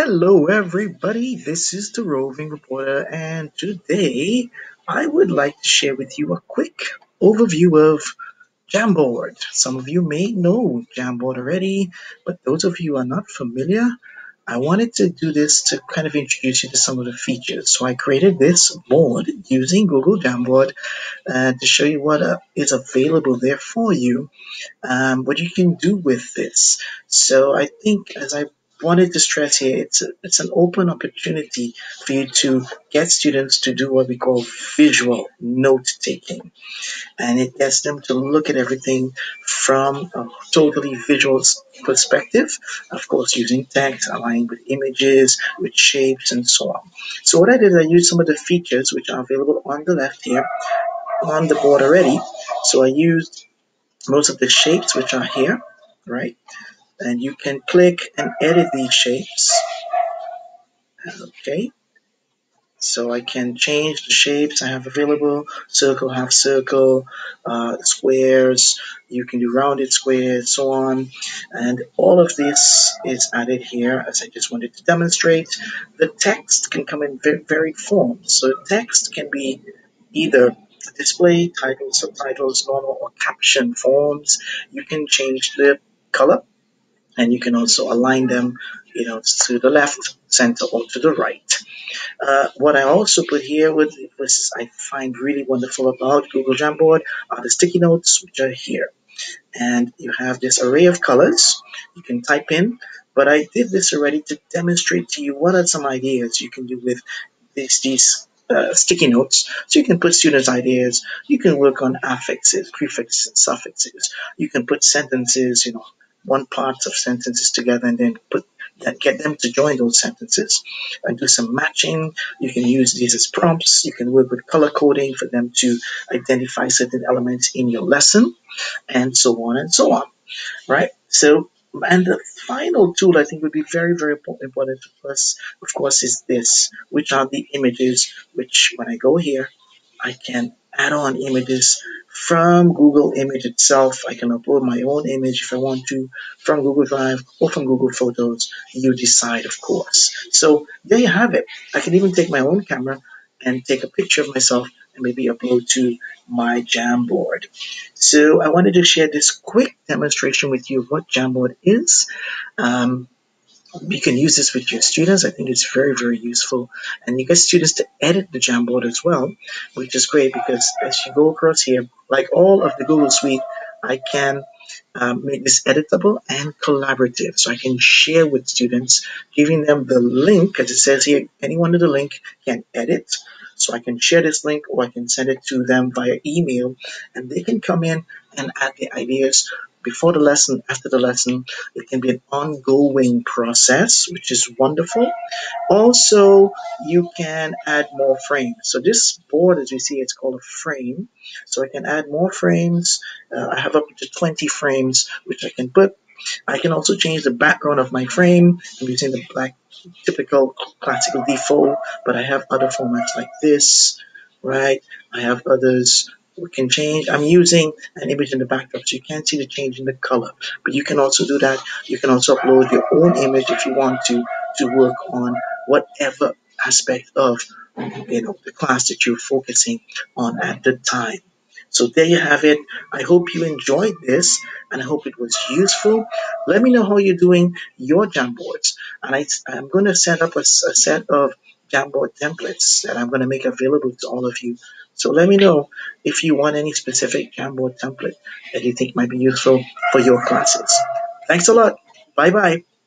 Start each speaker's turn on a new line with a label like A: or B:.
A: Hello, everybody. This is the Roving Rapporter, and today I would like to share with you a quick overview of Jamboard. Some of you may know Jamboard already, but those of you are not familiar, I wanted to do this to kind of introduce you to some of the features. So I created this board using Google Jamboard uh, to show you what uh, is available there for you, um, what you can do with this. So I think as I wanted to stress here it's a, it's an open opportunity for you to get students to do what we call visual note taking. And it gets them to look at everything from a totally visual perspective of course using text aligned with images with shapes and so on. So what i did i used some of the features which are available on the left here on the board already. So i used most of the shapes which are here right and you can click and edit these shapes. Okay. So I can change the shapes I have available. Circle half circle uh, squares. You can do rounded squares so on. And all of this is added here as I just wanted to demonstrate. The text can come in very forms so text can be either display titles subtitles normal or caption forms. You can change the color and you can also align them you know to the left center or to the right. Uh, what I also put here with which I find really wonderful about Google Jamboard are the sticky notes which are here. And you have this array of colors. You can type in but I did this already to demonstrate to you what are some ideas you can do with these, these uh, sticky notes. So you can put students' ideas, you can work on affixes, prefixes, and suffixes, you can put sentences, you know, one parts of sentences together and then put that get them to join those sentences and do some matching. You can use these as prompts. You can work with color coding for them to identify certain elements in your lesson and so on and so on, right? So, and the final tool I think would be very, very important for us, of course, is this, which are the images, which when I go here, I can add on images from Google Image itself. I can upload my own image if I want to from Google Drive or from Google Photos. You decide, of course. So there you have it. I can even take my own camera and take a picture of myself and maybe upload to my Jamboard. So I wanted to share this quick demonstration with you of what Jamboard is. Um, you can use this with your students. I think it's very, very useful. And you get students to edit the Jamboard as well, which is great because as you go across here, like all of the Google Suite, I can um, make this editable and collaborative. So I can share with students, giving them the link, as it says here, anyone with the link can edit. So I can share this link or I can send it to them via email and they can come in and add their ideas before the lesson, after the lesson. It can be an ongoing process, which is wonderful. Also, you can add more frames. So this board, as you see, it's called a frame. So I can add more frames. Uh, I have up to 20 frames, which I can put. I can also change the background of my frame. I'm using the black typical classical default, but I have other formats like this, right? I have others we can change. I'm using an image in the backdrop so you can't see the change in the color. But you can also do that. You can also upload your own image if you want to to work on whatever aspect of you know the class that you're focusing on at the time. So there you have it. I hope you enjoyed this and I hope it was useful. Let me know how you're doing your Jamboards. And I, I'm going to set up a, a set of Jamboard templates that I'm going to make available to all of you so let me know if you want any specific Jamboard template that you think might be useful for your classes. Thanks a lot. Bye bye.